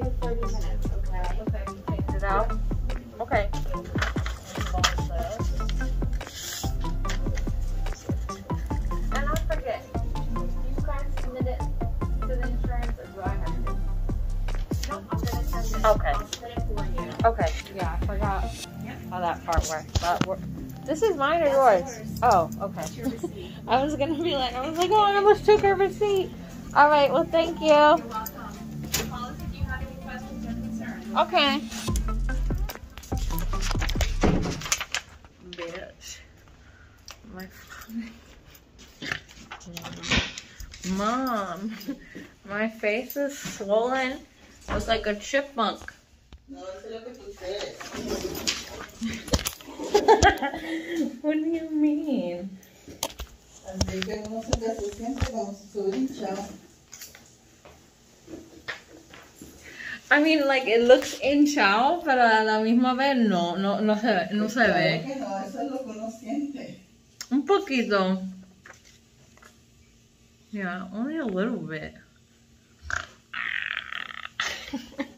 30 minutes, okay? Okay, you changed it out? Okay. And I forget, you guys submit it to the insurance or do I have to? Nope, I'm gonna send it. Okay. I'll send it for you. Okay, yeah, I forgot how that part works. But we're, this is mine or yours? Oh, okay. That's. I was gonna be like, I was like, oh, I almost took her receipt. All right, well, thank you. Okay. Bitch. My Mom, my face is swollen. Looks like a chipmunk. No, eso es lo que sucede. what do you mean? Así que uno se, se siente como si estuviera hinchado. I mean, like, it looks hinchado, pero a la misma vez no, no, no se ve, no se Claro ve. que no, eso es lo que uno siente. Un poquito. Yeah, only a little bit.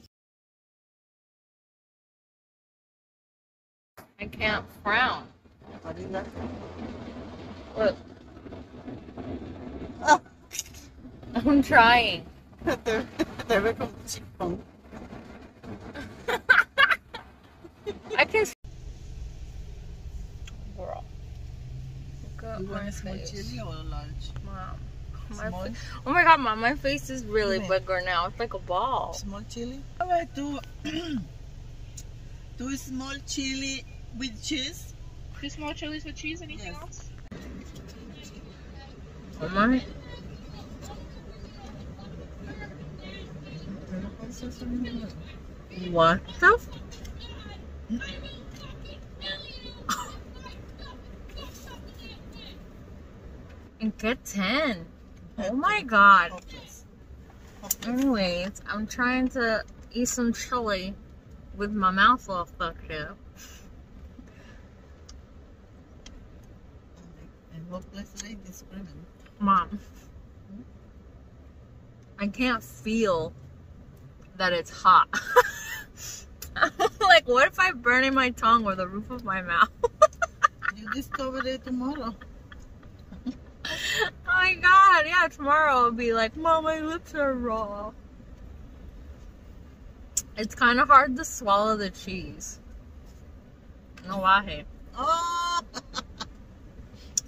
I can't frown. What is that? Look. I'm trying. Te, te ve como chipón. I can. Girl. Look at You my want small chili or large? Mom. My Small? fa- oh my god, mom, my face is really Dime. bigger now. It's like a ball. Small chili? How about two, two small chili with cheese? Two small chilies with cheese, anything Yes. else? Oh my. What the? Hmm? f- And get 10. Oh my god. Anyways, I'm trying to eat some chili with my mouth all fucked up. And hopeless lady. Mom, I can't feel that it's hot. like, what if I burn in my tongue or the roof of my mouth? You discover it tomorrow. Oh my god, yeah, tomorrow I'll be like, Mom, my lips are raw. It's kind of hard to swallow the cheese. No lie. Oh!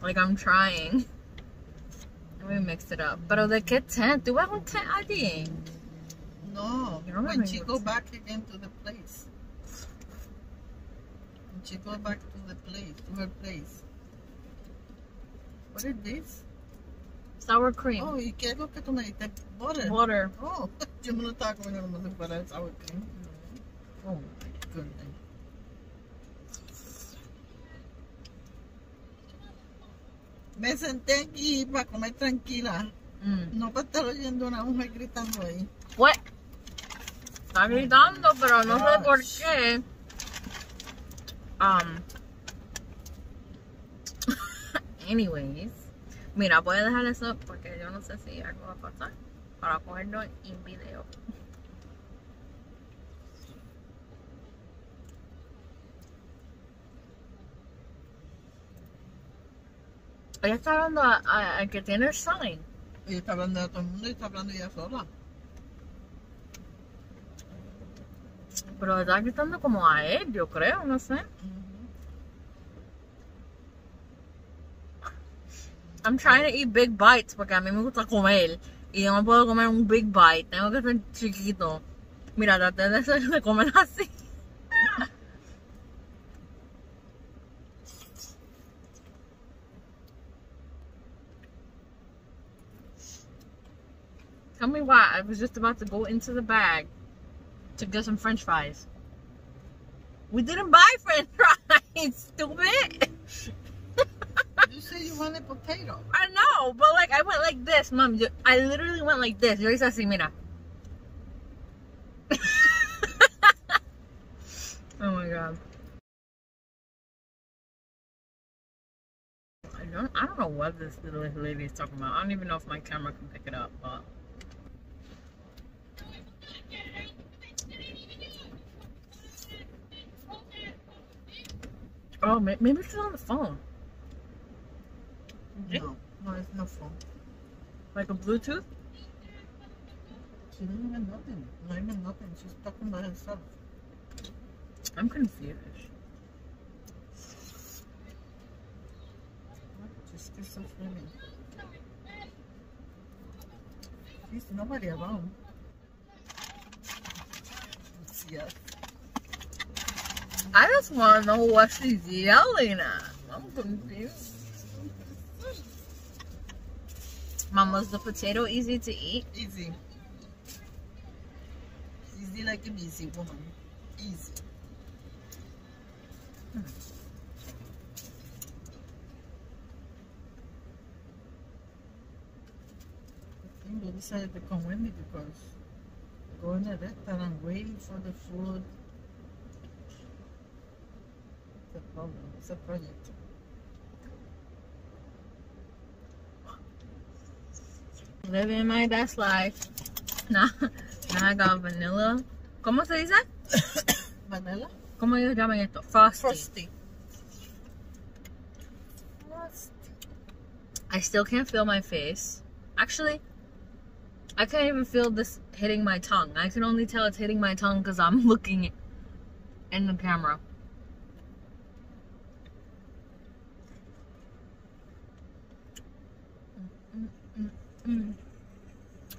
Like, I'm trying. Let me mix it up. Pero de qué tent? Do I have tent allí? No, You when she go back again to the place. When she go back to the place, to her place. What is this? Sour cream. Oh, you lo que tú me diste? Butter. Water. Oh, yo me lo estaba comiendo como si fuera sour cream. Oh my goodness. Me senté aquí para comer tranquila, Mm. no para estar oyendo una mujer gritando ahí. What? Está gritando, pero no sé por qué. Um. Anyways. Mira, voy a dejar eso porque yo no sé si algo va a pasar para cogerlo en video. Ella está hablando al que tiene el sign. Ella está hablando a todo el mundo y está hablando ella sola. Pero está gritando como a él, yo creo, no sé. I'm trying to eat big bites porque a mí me gusta comer. Y yo no puedo comer un big bite, tengo que ser chiquito. Mira, traté de, hacer- de comer así. Tell me why. I was just about to go into the bag to get some french fries. We didn't buy french fries, stupid. You said you wanted potato. I know, but like I went like this, mom. I literally went like this. Yo hice así, mira. oh my god. I don't, I don't know what this little lady is talking about. I don't even know if my camera can pick it up, but. Oh, maybe she's on the phone. No, no, it's no phone. Like a Bluetooth? She didn't even nothing. Not even nothing. She's talking by herself. I'm confused. She's schizophrenic. There's nobody around. Yes. I just want to know what she's yelling at. I'm confused. Mom, was the potato easy to eat? Easy. Easy like a easy woman. Easy. Hmm. I think they decided to come with me because going to that and I'm waiting for the food. It's a problem. It's a project. Living my best life. Now, now I got vanilla. ¿Cómo se dice? Vanilla? ¿Cómo ellos llaman esto? Frosty. Frosty. I still can't feel my face. Actually, I can't even feel this hitting my tongue. I can only tell it's hitting my tongue because I'm looking in the camera.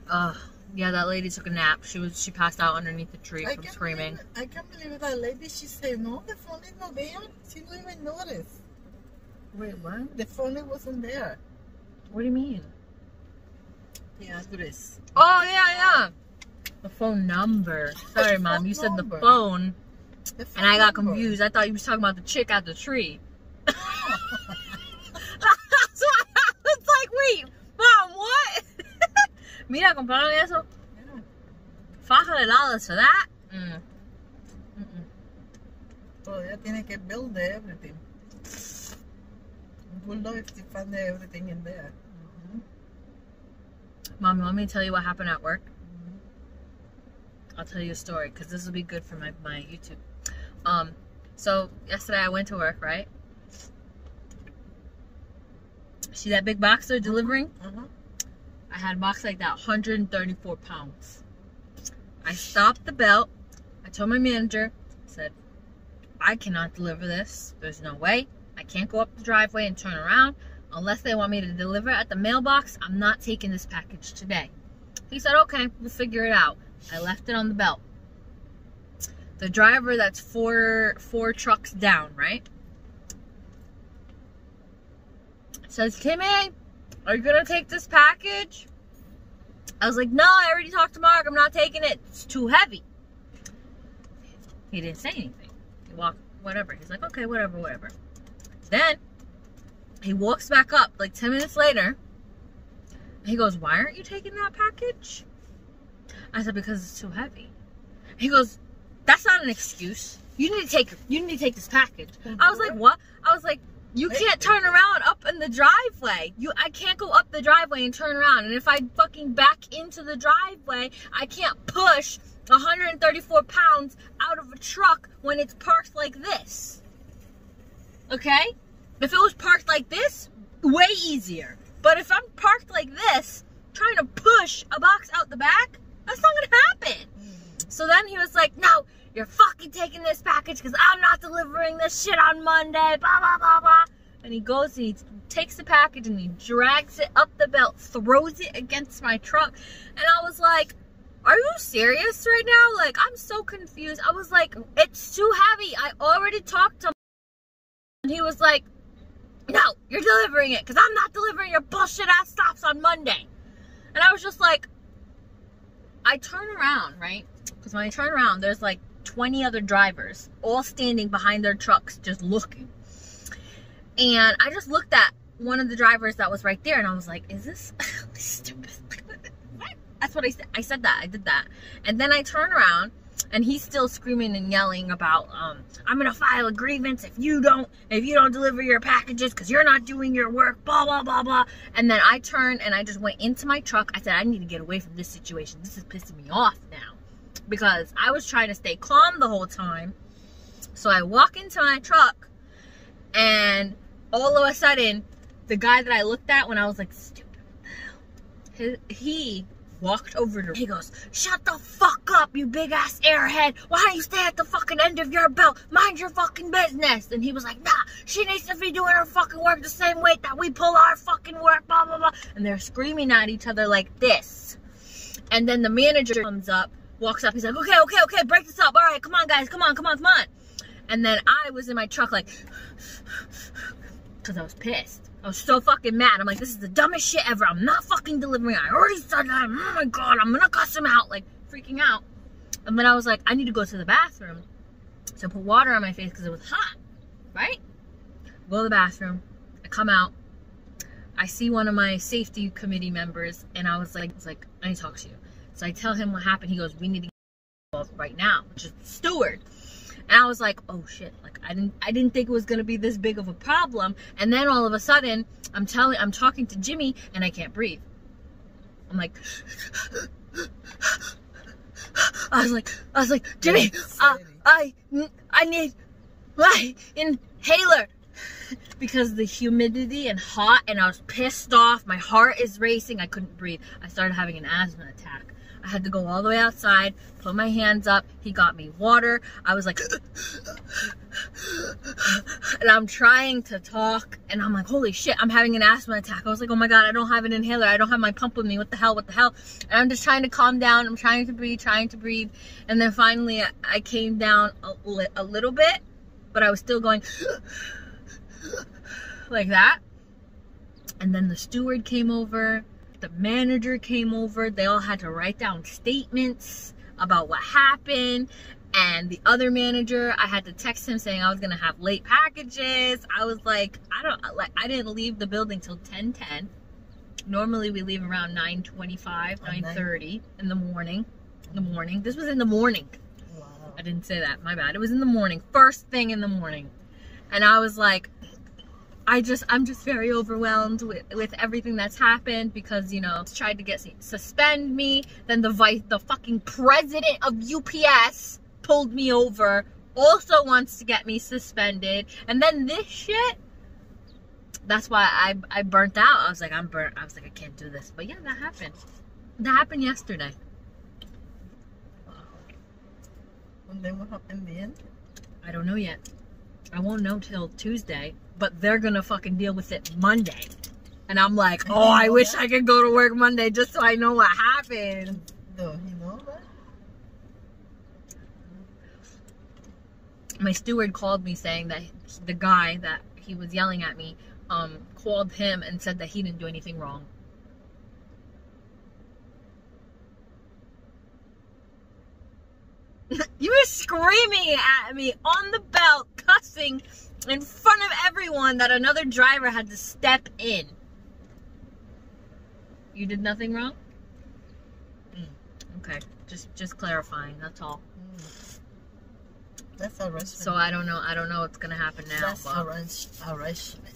Uh, yeah, that lady took a nap. She was she passed out underneath the tree I from screaming. Believe, I can't believe that lady. She said, no, the phone is not there. She didn't even notice. Wait, what? The phone wasn't there. What do you mean? The address. Oh yeah, yeah. The phone number. Sorry, mom. You said the phone, The phone and I got number. confused. I thought you was talking about the chick at the tree. That's why I was like, wait, mom, what? Mira, compraron eso. Faja de helados for that. Mm. Mm-mm. So ella tiene que build everything. Bulldog find everything in there. Mom, let me tell you what happened at work. I'll tell you a story because this will be good for my, my YouTube. Um, so yesterday I went to work, right? See that big box they're delivering? Uh-huh. I had box like that, 134 pounds. I stopped the belt. I told my manager, said, I cannot deliver this. There's no way. I can't go up the driveway and turn around unless they want me to deliver at the mailbox. I'm not taking this package today. He said, okay, we'll figure it out. I left it on the belt. The driver that's four four trucks down, right? Says, Kimmy, are you gonna take this package? I was like, no, I already talked to Mark. I'm not taking it. It's too heavy. He didn't say anything. He walked, whatever. He's like, okay, whatever, whatever. Then he walks back up like 10 minutes later. He goes, why aren't you taking that package? I said, because it's too heavy. He goes, that's not an excuse. You need to take you need to take this package. I was like, mm-hmm. what? I was like, you can't turn around up in the driveway. You I can't go up the driveway and turn around. And if I fucking back into the driveway, I can't push 134 pounds out of a truck when it's parked like this. Okay? If it was parked like this, way easier. But if I'm parked like this, trying to push a box out the back, that's not gonna happen. So then he was like, no, you're fucking package because I'm not delivering this shit on Monday, blah, blah, blah, blah. And he goes and he takes the package and he drags it up the belt, throws it against my truck. And I was like, are you serious right now? Like, I'm so confused. I was like, it's too heavy. I already talked to him. And he was like, no, you're delivering it because I'm not delivering your bullshit ass stops on Monday. And I was just like, I turn around, right? Because when I turn around, there's like 20 other drivers all standing behind their trucks just looking. And I just looked at one of the drivers that was right there and I was like, is this stupid? That's what I said. I said that. I did that. And then I turn around and he's still screaming and yelling about um I'm gonna file a grievance if you don't if you don't deliver your packages because you're not doing your work, blah blah blah blah. And then I turned and I just went into my truck. I said I need to get away from this situation. This is pissing me off now because I was trying to stay calm the whole time. So I walk into my truck And all of a sudden, the guy that I looked at when I was like, stupid, he, he walked over to He goes, shut the fuck up, you big ass airhead. Why don't you stay at the fucking end of your belt? Mind your fucking business. And he was like, nah, she needs to be doing her fucking work the same way that we pull our fucking work, blah, blah, blah. And they're screaming at each other like this. And then the manager comes up, walks up. He's like, okay, okay, okay, break this up. All right, come on, guys, come on, come on, come on. And then I was in my truck like, because I was pissed. I was so fucking mad. I'm like, this is the dumbest shit ever. I'm not fucking delivering. I already said that. Oh my god, I'm gonna cuss him out. Like, freaking out. And then I was like, I need to go to the bathroom. So I put water on my face because it was hot, right? Go to the bathroom. I come out. I see one of my safety committee members, and I was like, was like, I need to talk to you. So I tell him what happened. He goes, we need to get involved right now, which is the steward. And I was like, oh shit, like I didn't I didn't think it was gonna be this big of a problem. And then all of a sudden, I'm telling I'm talking to Jimmy and I can't breathe. I'm like I was like I was like, Jimmy, uh, I I need my inhaler because the humidity and hot and I was pissed off. My heart is racing. I couldn't breathe. I started having an asthma attack. I had to go all the way outside, put my hands up. He got me water. I was like, and I'm trying to talk, and I'm like, holy shit, I'm having an asthma attack. I was like, oh my god, I don't have an inhaler. I don't have my pump with me. What the hell? What the hell? And I'm just trying to calm down. I'm trying to breathe, trying to breathe. And then finally, I came down a, li a little bit, but I was still going like that. And then the steward came over the manager came over. They all had to write down statements about what happened. And the other manager, I had to text him saying I was gonna have late packages. I was like, I don't like I didn't leave the building till 10:10. Normally we leave around 9:25, 9:30 in the morning. In the morning. This was in the morning. Wow. I didn't say that. My bad. It was in the morning. First thing in the morning. And I was like, I just I'm just very overwhelmed with with everything that's happened because you know tried to get suspend me. Then the vice the fucking president of UPS pulled me over also wants to get me suspended. And then this shit that's why I I burnt out. I was like I'm burnt I was like I can't do this. But yeah that happened. That happened yesterday. And then what happened then? I don't know yet I won't know till Tuesday but they're gonna fucking deal with it Monday. And I'm like, oh, I wish I could go to work Monday just so I know what happened. No, he know that? My steward called me saying that the guy that he was yelling at me um, called him and said that he didn't do anything wrong. you were screaming at me on the belt, cussing in front of everyone that another driver had to step in. You did nothing wrong? Mm, okay, just just clarifying. That's all. Mm. That's harassment. So I don't know. I don't know what's gonna happen now. That's harass harassment.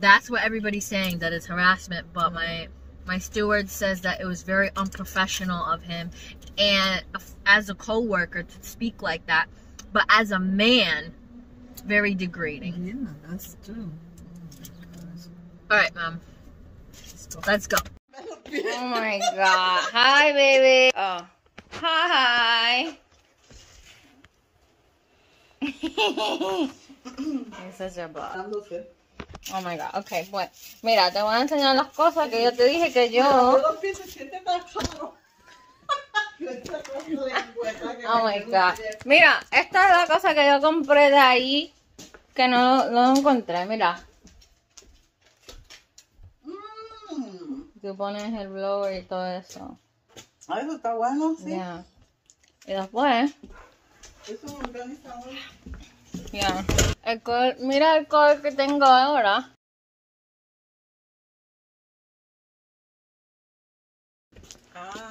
That's what everybody's saying. That it's harassment. But my my steward says that it was very unprofessional of him, and as a co-worker to speak like that. But as a man, it's very degrading. Yeah, that's true. All right, mom. Let's go. Oh my god. Hi, baby. Oh. Hi. Ese es el blog. Oh my god. Ok, bueno. Mira, te voy a enseñar las cosas que yo te dije que yo. Oh my god. Mira, esta es la cosa que yo compré de ahí que no lo encontré, mira. Mm. Tú pones el blower y todo eso. Ah, eso está bueno, sí. Y después, Es un organizador. ya. El color, mira el color que tengo ahora.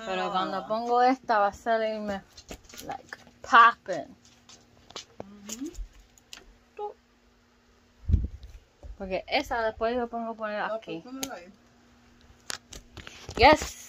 Pero cuando pongo esta va a salirme like popping. Porque esa después yo pongo poner No, aquí. Yes.